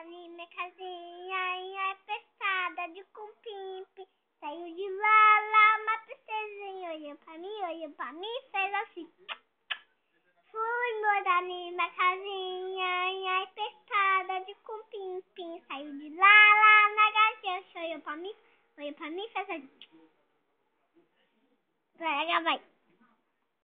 ali minha casinha, ai, ai, de cumpimpe. saiu de lá, lá, uma princesinha, olhou pra mim, olhou pra mim, e fez assim. Fui morar ali minha casinha, ai, ai, de cumpimpe. saiu de lá, lá, na gatinha, assim, olhou pra mim, olhou pra mim, fez assim. Vai, vai.